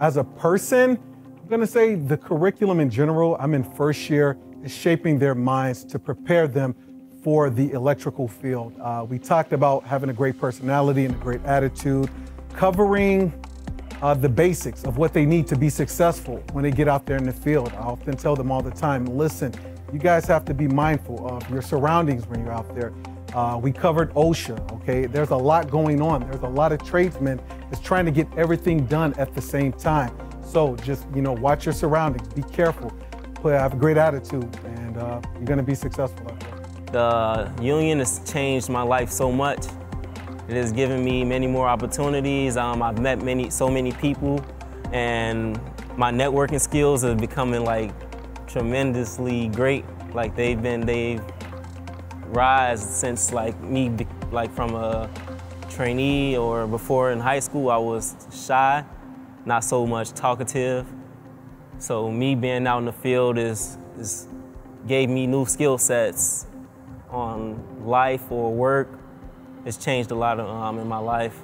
As a person, I'm gonna say the curriculum in general, I'm in first year, is shaping their minds to prepare them for the electrical field. Uh, we talked about having a great personality and a great attitude, covering uh, the basics of what they need to be successful when they get out there in the field. I often tell them all the time listen, you guys have to be mindful of your surroundings when you're out there. Uh, we covered OSHA, okay? There's a lot going on. There's a lot of tradesmen that's trying to get everything done at the same time. So just, you know, watch your surroundings, be careful, Play, have a great attitude, and uh, you're gonna be successful. The union has changed my life so much. It has given me many more opportunities. Um, I've met many, so many people, and my networking skills are becoming like tremendously great. Like they've been, they've rise since like me, like from a trainee or before in high school, I was shy, not so much talkative. So me being out in the field is, is gave me new skill sets on life or work. It's changed a lot of, um, in my life.